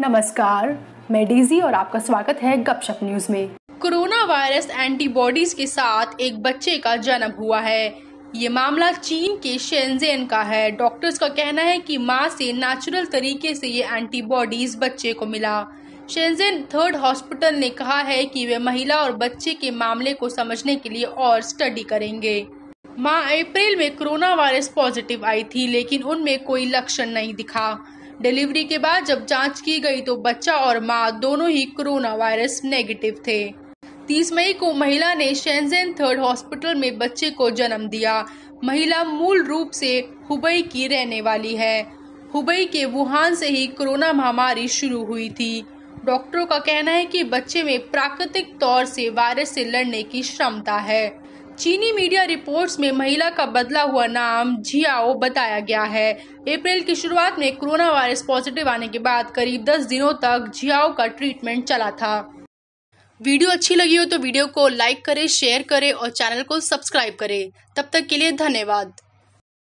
नमस्कार, मैं डीजी और आपका स्वागत है गपशप न्यूज़ में। कोरोना वायरस एंटीबॉडीज के साथ एक बच्चे का जन्म हुआ है। ये मामला चीन के शेंजेन का है। डॉक्टर्स का कहना है कि माँ से नेचुरल तरीके से ये एंटीबॉडीज बच्चे को मिला। शेंजेन थर्ड हॉस्पिटल ने कहा है कि वे महिला और बच्चे के मामले को समझने के लिए और स्टडी करेंगे। माँ अप्रैल में कोरोना वायरस पॉजिटिव आई थी, लेकिन उनमें कोई लक्षण नहीं दिखा। डिलीवरी के बाद जब जाँच की गई तो बच्चा और माँ दोनों ही कोरोना वायरस नेगेटिव थे। 30 मई को महिला ने शेंजेन थर्ड हॉस्पिटल में बच्चे को जन्म दिया। महिला मूल रूप से हुबई की रहने वाली है। हुबई के वुहान से ही कोरोना महामारी शुरू हुई थी। डॉक्टरों का कहना है कि बच्चे में प्राकृतिक तौर से वायरस से लड़ने की क्षमता है। चीनी मीडिया रिपोर्ट्स में महिला का बदला हुआ नाम जियाओ बताया गया है। अप्रैल की शुरुआत में कोरोना वायरस पॉजिटिव आने के बाद करीब 10 दिनों तक जियाओ का ट्रीटमेंट चला था। वीडियो अच्छी लगी हो तो वीडियो को लाइक करें, शेयर करें और चैनल को सब्सक्राइब करें। तब तक के लिए धन्यवाद।